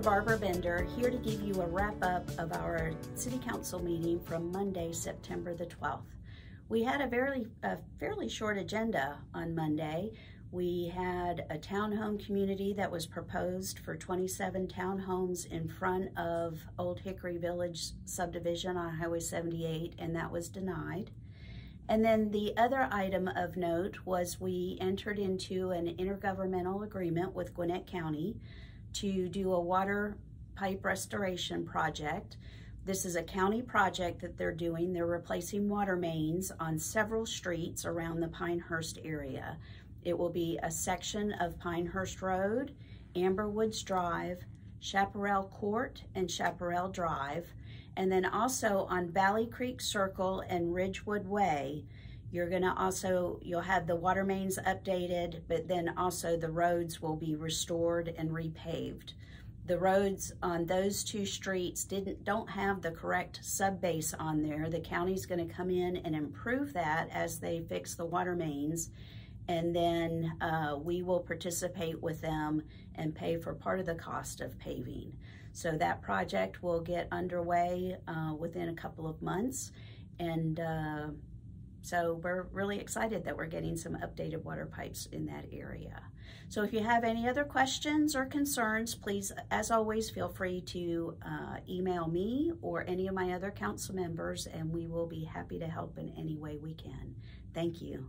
Barbara Bender, here to give you a wrap up of our City Council meeting from Monday, September the 12th. We had a very a fairly short agenda on Monday. We had a townhome community that was proposed for 27 townhomes in front of Old Hickory Village subdivision on Highway 78, and that was denied. And then the other item of note was we entered into an intergovernmental agreement with Gwinnett County to do a water pipe restoration project. This is a county project that they're doing. They're replacing water mains on several streets around the Pinehurst area. It will be a section of Pinehurst Road, Amber Woods Drive, Chaparral Court, and Chaparral Drive. And then also on Valley Creek Circle and Ridgewood Way, you're gonna also, you'll have the water mains updated, but then also the roads will be restored and repaved. The roads on those two streets didn't don't have the correct sub base on there. The county's gonna come in and improve that as they fix the water mains and then uh, we will participate with them and pay for part of the cost of paving. So that project will get underway uh, within a couple of months. And uh, so we're really excited that we're getting some updated water pipes in that area. So if you have any other questions or concerns, please, as always, feel free to uh, email me or any of my other council members, and we will be happy to help in any way we can. Thank you.